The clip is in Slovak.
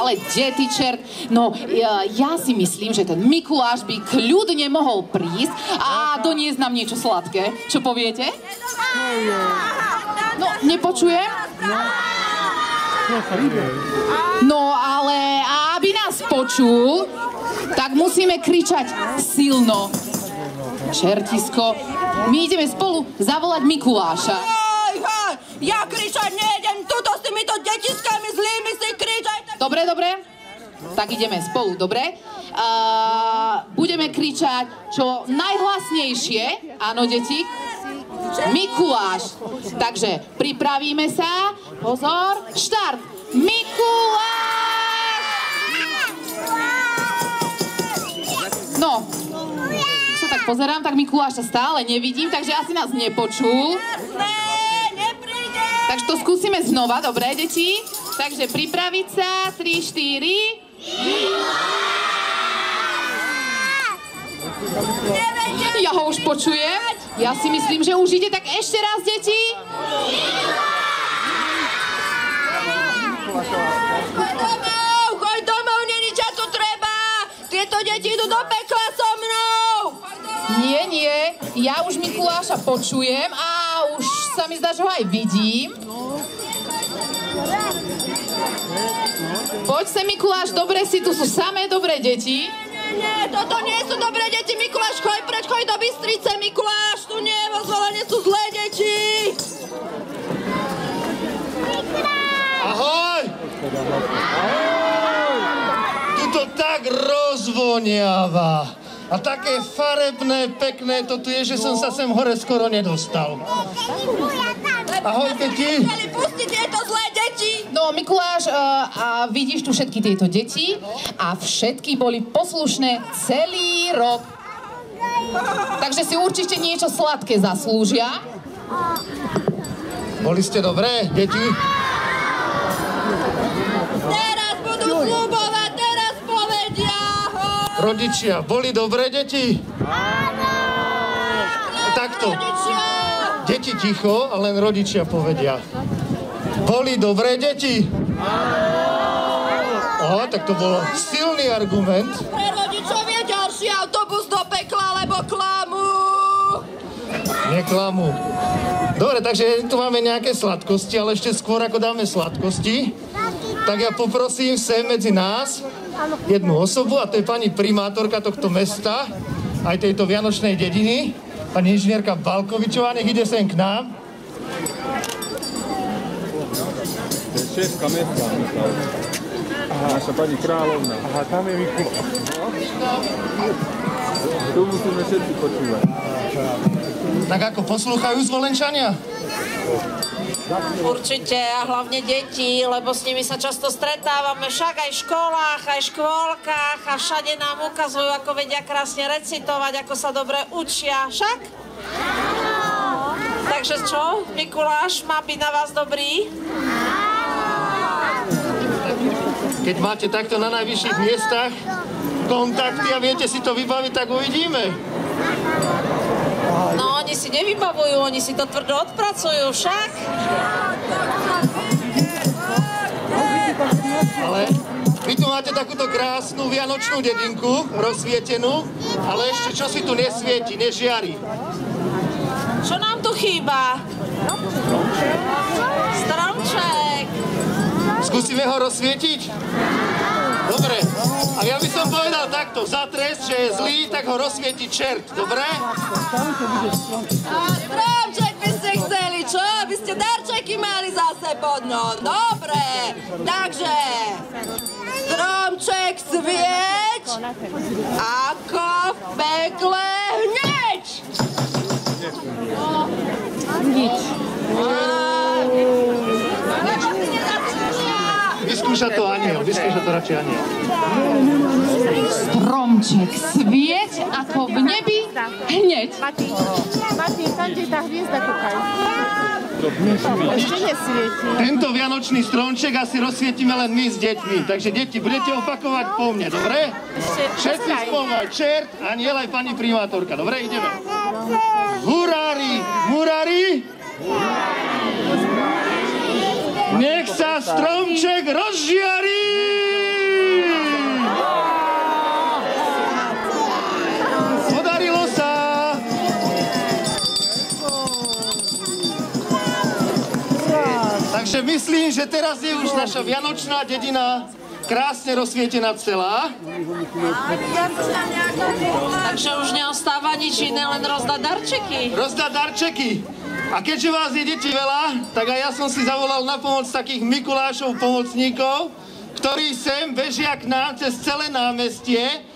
ale deti čert. No, ja, ja si myslím, že ten Mikuláš by kľudne mohol prísť a doniesť nám niečo sladké. Čo poviete? No, nepočujem? No, ale aby nás počul, tak musíme kričať silno. Čertisko, my ideme spolu zavolať Mikuláša. Ja kričať nejdem, tuto s týmito detiskami zlými si kričať. Dobre, dobre? Tak ideme spolu, dobre? Uh, budeme kričať čo najhlasnejšie, áno, deti? Mikuláš. Takže pripravíme sa. Pozor, štart. Mikuláš! No, ak sa tak pozerám, tak Mikuláša stále nevidím, takže asi nás nepočul. Takže to skúsime znova, dobre, deti? Takže pripraviť sa, 3, 4. Ja ho už počujem. Ja si myslím, že už ide tak ešte raz, deti. Choď domov, choď domov, není ťa tu treba. Tieto deti idú do pekla so mnou. Nie, nie, ja už Mikuláša počujem a už sa mi zdá, že ho aj vidím. Poď sa, Mikuláš, dobre si, tu sú samé dobré deti. Nie, toto nie sú dobré deti, Mikuláš, choď preč, choď do Bystrice, Mikuláš, tu nie, vo zvolenie sú zlé deti. Ahoj! Tuto tak rozvoniava. A také farebné, pekné to tu je, že som sa sem hore skoro nedostal. Ahoj, deti. Pustiť tieto zlé deti. No, Mikuláš, a, a vidíš tu všetky tieto deti a všetky boli poslušné celý rok. Takže si určite niečo sladké zaslúžia. Boli ste dobré, deti? Teraz budú slúbovať, teraz povedia. ho. Rodičia, boli dobré deti? Áno! Takto. Rodičia. Deti ticho a len rodičia povedia. Boli dobré deti? Áno. tak to bol silný argument. Pre rodičov je ďalší autobus do pekla, lebo klamú. Neklamú. Dobre, takže tu máme nejaké sladkosti, ale ešte skôr ako dáme sladkosti, tak ja poprosím sem medzi nás jednu osobu, a to je pani primátorka tohto mesta, aj tejto vianočnej dediny, pani inžinierka Balkovičová, nech ide sem k nám. To je šéfka mesta. Naša pani kráľovna. Aha, tam je Miku. Tu musíme všetci počúvať. Tak ako poslúchajú zvolenčania? Určite a hlavne deti, lebo s nimi sa často stretávame však aj v školách, aj v škôlkach a všade nám ukazujú, ako vedia krásne recitovať, ako sa dobre učia. Však? Takže čo, Mikuláš, má byť na vás dobrý? Keď máte takto na najvyšších miestach kontakty a viete si to vybaviť, tak uvidíme. No, oni si nevybavujú, oni si to tvrdo odpracujú, však? Ale vy tu máte takúto krásnu vianočnú dedinku, rozsvietenú, ale ešte čo si tu nesvieti, nežiari. Čo nám tu chýba? Stromček. Skúsime ho rozsvietiť? Dobre, a ja by som povedal takto, za trest, že je zlý, tak ho rozsvieti čert, dobre? A stromček by ste chceli, čo? By ste darčeky mali zase pod ňom. Dobre, takže stromček svieť ako v pekle hneď. Nič. Vyskúša to aniel, vyskúša to radšej aniel. Stromček svieť ako v nebi hneď. Martin, tam, kde je tá hviezda, kúkaj. Ešte nesvieti. Tento vianočný stromček asi rozsvietime len my s deťmi, takže deti, budete opakovať po mne, dobre? Všetci spomaj, čert, aniel aj pani primátorka, dobre? Ideme. Hurári, Stromček rozžiarí! Podarilo sa! Takže myslím, že teraz je už naša vianočná dedina krásne rozsvietená celá. Takže už neostáva nič iné, len rozdať darčeky. Rozdať darčeky. A keďže vás je deti veľa, tak aj ja som si zavolal na pomoc takých Mikulášov pomocníkov, ktorí sem bežia k nám cez celé námestie